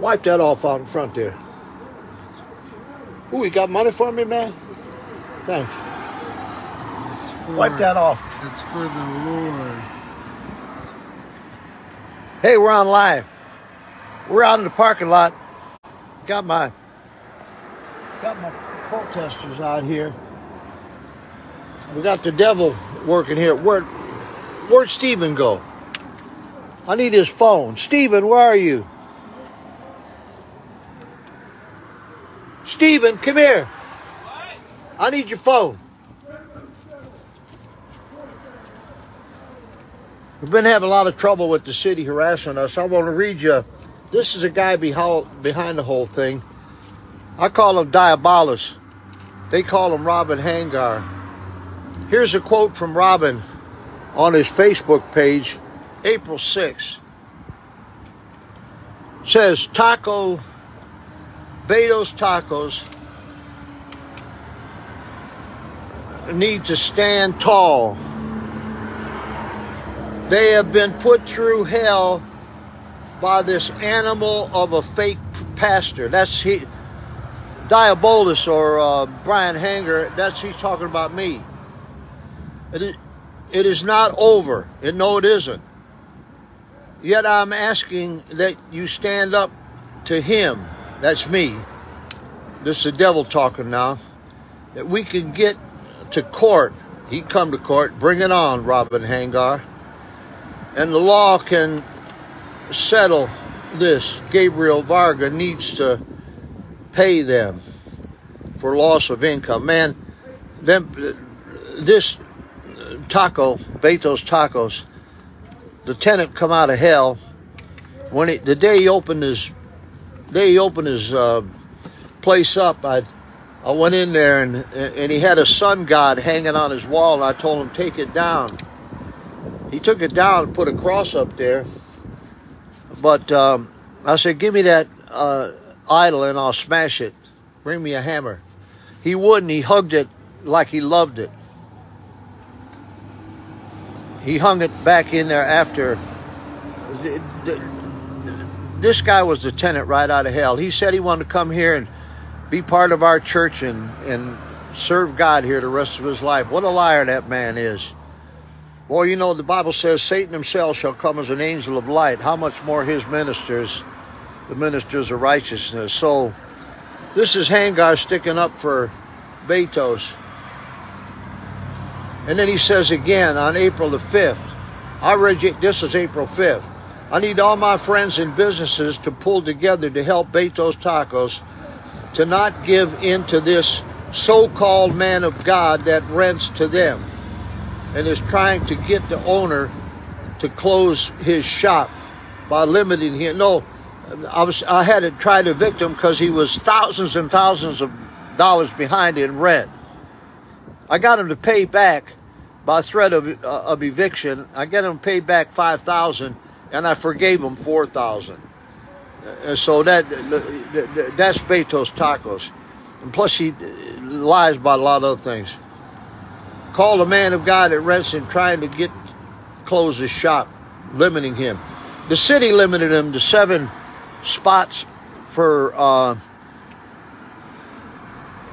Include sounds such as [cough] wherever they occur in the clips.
Wipe that off out in front there. Ooh, you got money for me, man? Thanks. For, Wipe that off. It's for the Lord. Hey, we're on live. We're out in the parking lot. Got my got my protesters out here. We got the devil working here. Where where'd Stephen go? I need his phone. Stephen, where are you? Stephen, come here. I need your phone. We've been having a lot of trouble with the city harassing us. I want to read you. This is a guy behind the whole thing. I call him Diabolus. They call him Robin Hangar. Here's a quote from Robin on his Facebook page, April 6. says Taco Beto's Tacos need to stand tall. They have been put through hell by this animal of a fake pastor. That's he, Diabolus or uh, Brian Hanger. That's he's talking about me. It is, it is not over. And no, it isn't. Yet I'm asking that you stand up to him. That's me. This is the devil talking now. That we can get to court. He come to court. Bring it on, Robin Hangar. And the law can settle this. Gabriel Varga needs to pay them for loss of income. Man, them this taco, Beto's Tacos, the tenant come out of hell when he, the day he opened his day he opened his uh, place up. I I went in there and and he had a sun god hanging on his wall, and I told him take it down. He took it down and put a cross up there. But um, I said, give me that uh, idol and I'll smash it. Bring me a hammer. He wouldn't. He hugged it like he loved it. He hung it back in there after. This guy was the tenant right out of hell. He said he wanted to come here and be part of our church and, and serve God here the rest of his life. What a liar that man is. Well, you know, the Bible says Satan himself shall come as an angel of light. How much more his ministers, the ministers of righteousness. So, this is Hangar sticking up for Betos. And then he says again on April the 5th, I read this is April 5th. I need all my friends and businesses to pull together to help Betos Tacos to not give in to this so-called man of God that rents to them and is trying to get the owner to close his shop by limiting him. No, I was I had to try to evict him because he was thousands and thousands of dollars behind in rent. I got him to pay back by threat of, uh, of eviction. I got him to pay back five thousand, and I forgave him four thousand. Uh, so that that's Betos Tacos, and plus he lies about a lot of other things called a man of God at Renson trying to get close his shop, limiting him. The city limited him to seven spots for uh,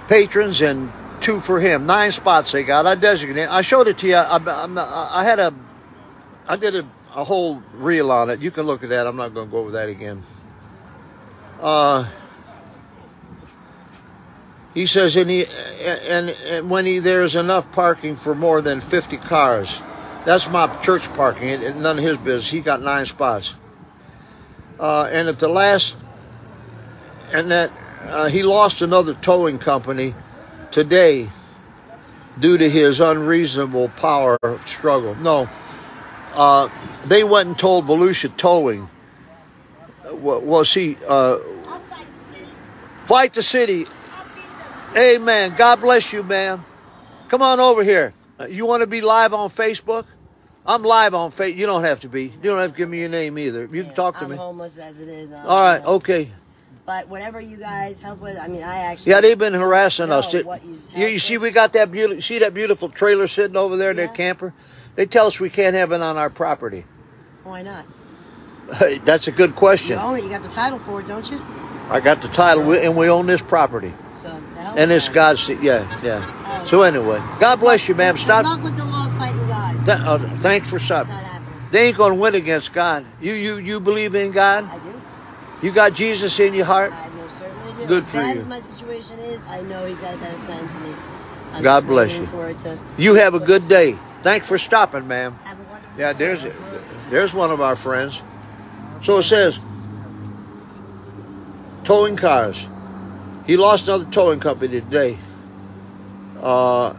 patrons and two for him. Nine spots they got. I designated. I showed it to you. I, I, I had a, I did a, a, whole reel on it. You can look at that. I'm not going to go over that again. Uh, he says, and, he, and, and when he, there's enough parking for more than 50 cars, that's my church parking, and none of his business. He got nine spots. Uh, and at the last, and that uh, he lost another towing company today due to his unreasonable power struggle. No, uh, they went and told Volusia Towing. Was he uh, fight the city? Amen. God bless you, ma'am. Come on over here. You want to be live on Facebook? I'm live on Facebook. You don't have to be. You don't have to give me your name either. You yeah, can talk to I'm me. I'm homeless as it is. All right. Okay. But whatever you guys help with, I mean, I actually. Yeah, they've been harassing us. you, you, you see, we got that beautiful. See that beautiful trailer sitting over there, yeah. their camper. They tell us we can't have it on our property. Why not? That's a good question. You own it. You got the title for it, don't you? I got the title, and we own this property, So and it's. God's. Yeah, yeah. So anyway, God bless you, ma'am. Good Stop. luck with the law fighting God. Th- uh, thanks for stopping. They ain't gonna win against God. You you you believe in God? I do. You got Jesus in your heart? I most certainly do. Good as for you. as my situation is, I know He's got a better plan for me. I'm God bless you. To You have a good day. Thanks for stopping, ma'am. have a wonderful Yeah, there's there's one of our friends. So it says towing cars. He lost another towing company today. Uh,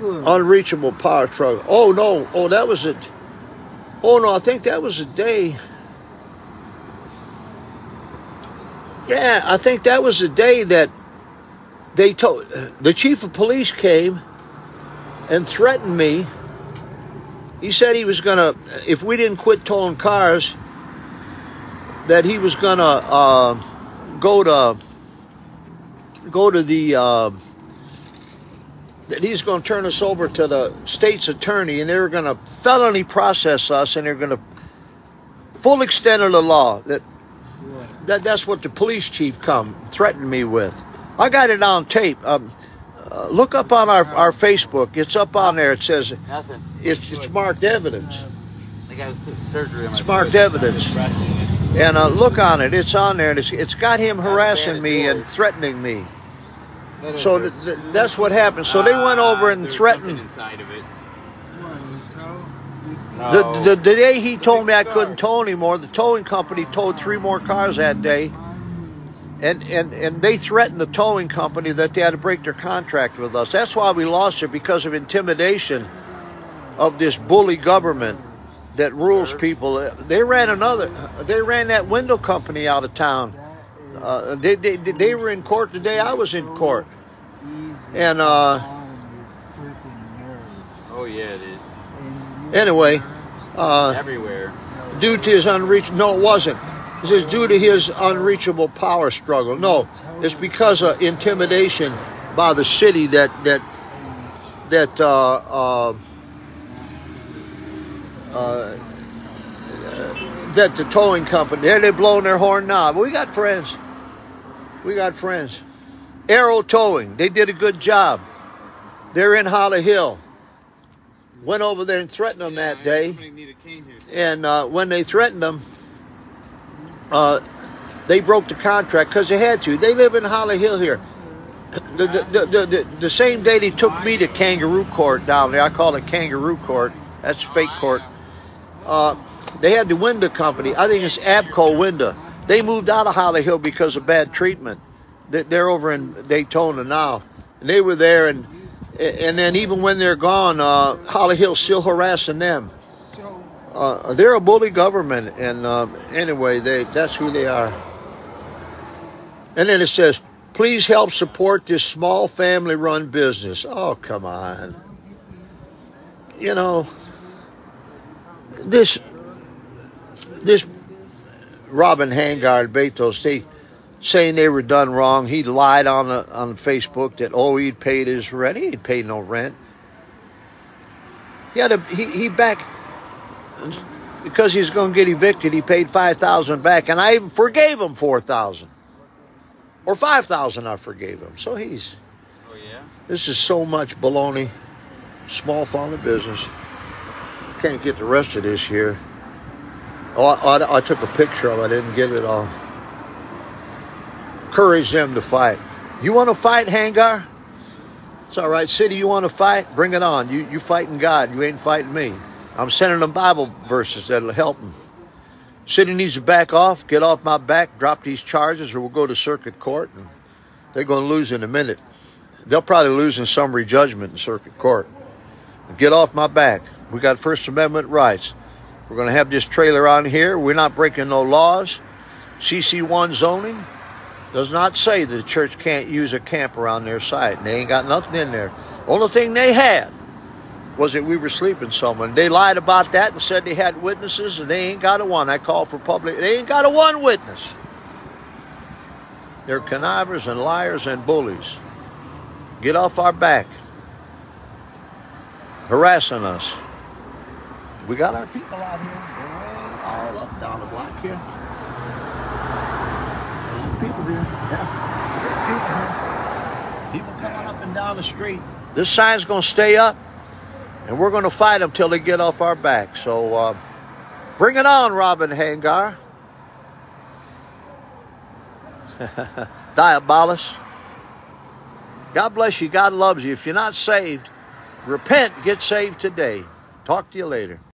unreachable power truck. Oh no! Oh, that was it. Oh no! I think that was the day. Yeah, I think that was the day that they told the chief of police came and threatened me. He said he was gonna, if we didn't quit towing cars, that he was gonna uh, go to go to the uh, that he's gonna turn us over to the state's attorney, and they were gonna felony process us, and they're gonna full extent of the law. That that that's what the police chief come threatened me with. I got it on tape. Um, uh, look up on our, our Facebook. It's up on there. It says Nothing. it's, it's marked evidence. I got surgery on my It's marked evidence. I'm just resting it. And uh, look on it. It's on there. And it's, it's got him harassing me and threatening me. So th- th- that's what happened. So they went over and threatened. something inside of it. The, the, the day he told me I couldn't tow anymore, the towing company towed three more cars that day. And, and, and they threatened the towing company that they had to break their contract with us. That's why we lost it because of intimidation of this bully government that rules people. They ran another. They ran that window company out of town. Uh, they, they they were in court the day I was in court. And, uh, Oh yeah, it is. Anyway, uh, Everywhere. due to his unreach no it wasn't it says due to his unreachable power struggle. No it's because of intimidation by the city that that that uh, uh, uh, that the towing company there they blowing their horn now. But we got friends. We got friends. Arrow towing they did a good job. They're in holly hill. Went over there and threatened them that day. and uh, when they threatened them, uh, they broke the contract because they had to. They live in Holly Hill here. The, the, the, the, the, same day they took me to Kangaroo Court down there, I call it Kangaroo Court. That's fake court. Uh, they had the window company. I think it's Abco Window. They moved out of Holly Hill because of bad treatment. They- They're over in Daytona now. And they were there, and and then even when they're gone, uh, Holly Hill's still harassing them. Uh, they're a bully government, and uh, anyway, they that's who they are. And then it says, "Please help support this small family-run business." Oh, come on! You know, this this Robin Hangard Betos, they saying they were done wrong. He lied on the, on Facebook that oh he'd paid his rent. He ain't paid no rent. He had a he he back because he's going to get evicted. He paid five thousand back, and I even forgave him four thousand or five thousand. I forgave him. So he's Oh yeah. this is so much baloney. Small family business. Can't get the rest of this here. Oh, I, I, I took a picture of it. I didn't get it all. Encourage them to fight. You want to fight, Hangar? It's all right. City, you want to fight? Bring it on. You you fighting God. You ain't fighting me. I'm sending them Bible verses that'll help them. City needs to back off, get off my back, drop these charges, or we'll go to circuit court. And they're going to lose in a minute. They'll probably lose in summary judgment in circuit court. Get off my back. We got First Amendment rights. We're going to have this trailer on here. We're not breaking no laws. CC1 zoning does not say the church can't use a camp around their site. And They ain't got nothing in there. Only thing they had was that we were sleeping somewhere. They lied about that and said they had witnesses, and they ain't got a one. I called for public. They ain't got a one witness. They're connivers and liars and bullies. Get off our back. Harassing us. We got our people out here. They're all up down the block here. People here. Yeah. People here. People coming up and down the street. This sign's going to stay up, and we're going to fight them till they get off our back. So uh, bring it on, Robin Hangar. [laughs] Diabolus. God bless you. God loves you. If you're not saved, repent, get saved today. Talk to you later.